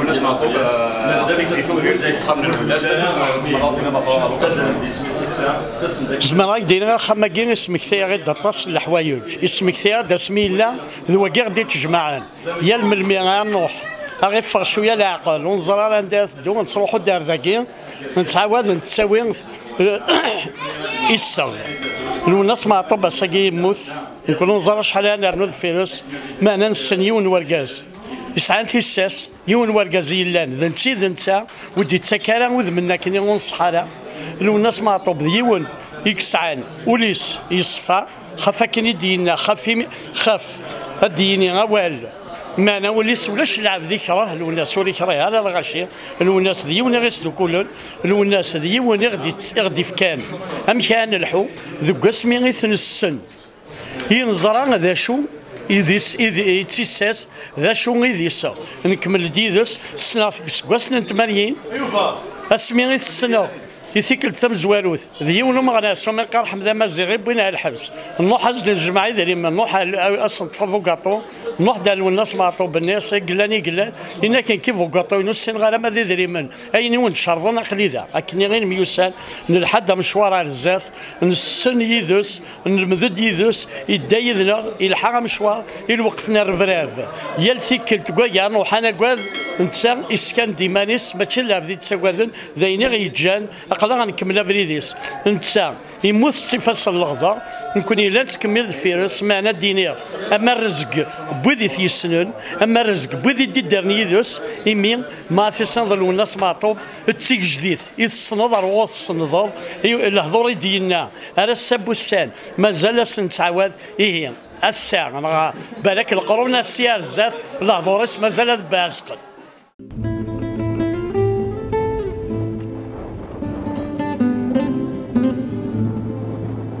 الناس معقوب زمان راك دايرين خما كين اسمك ثيا غير دطاس الحوايج اسمك ثيا دا سمي الله ذو كيغ دي تجمعان. يا الملمي نروح. اغيفر شوية العقل ونزرى راه ندير دو نتروحوا دار ذاكي. نتعاود نتساوي يسر ما طب ساقي يموت نكونوا نزرى شحال نرنو الفيروس ما ننسن يون ورقاز يسعى الساس يون ورقاز يلان ذا نتي ذا نتا ودي تسكرا وذ منا كني ونصحالا لو الناس ما طب يون يكسعان وليس يصفى خاف كني دينا خاف خاف هديني غوال ما أنا وليس ولاش لعب ذكرى الناس ولي كراه على الغشي الناس ذي وني غيسلو كلن الناس ذي وني غدي غدي فكان ام كان الحو ذوك اسمي غيثن السن ينزرى ذا شو؟ إذيس إذي تيساس ذا شو إذيس نكمل ديدس سنة سكواسنا نتمانين. اسمي غيث السنة يثيكل ثم زواروث ذي ونم غناس ومن قرح مذا مزيغي بوين الحبس. حزن الجماعة ذي من نروح أصلا تفضلوا قاطو نروح دال والناس معطو بالناس قلاني قلان. لأن كان كيف قاطو نسين غير ما ذي ذي من اين وين شرطنا اقلي ذا اكني غير ميوسان. نلحد مشوار على الزاف نسن يدوس نمدد يدوس يدا يذنا يلحق مشوار. الوقتنا الرفراف يال ثيكل تقول يا نروح أنا قاد نتسا إسكان ديمانيس. ماشي لا بديت تسوادن ذاين غيجان اقلا غنكمل افريديس نتسا يموت الصفة اللغضة نكون إلا تكمل الفيروس معنا الدينير أما الرزق بوذي ثيسنن أما الرزق بوذي دي دارني يدوس إمي ما تيسنض الناس معطوب تسيك جديد. إذ الصنض روض الصنض الهضور ديالنا على السب السان مازال سنتعاود إيه الساعة. بالك القرون السيار زاد الهضور مازال باسقد